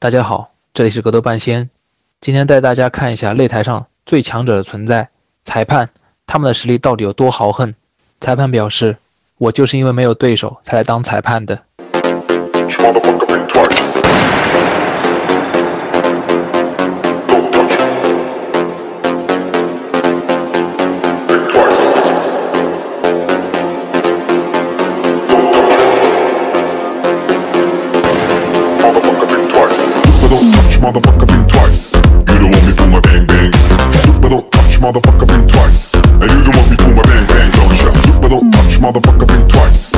大家好，这里是格斗半仙，今天带大家看一下擂台上最强者的存在。裁判，他们的实力到底有多豪横？裁判表示，我就是因为没有对手才来当裁判的。motherfucker, think twice. You don't want me to my bang bang. Look but don't touch, motherfucker, think twice. And you don't want me to my bang bang, don't Look but don't touch, motherfucker, think twice.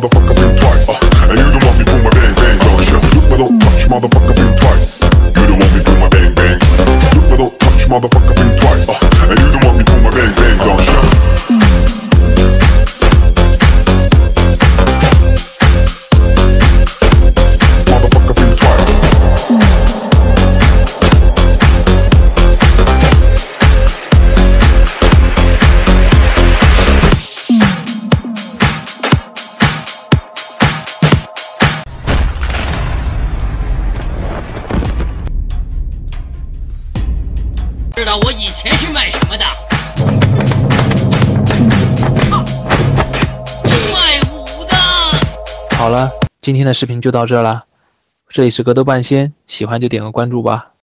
motherfucker, film twice. Uh, and you don't want me to my bang bang, don't ya? You but don't touch, motherfucker, think twice. You don't want me to my bang bang. You but don't touch, motherfucker, think twice. Uh, 我以前是卖什么的？卖武的。好了，今天的视频就到这了。这里是格斗半仙，喜欢就点个关注吧。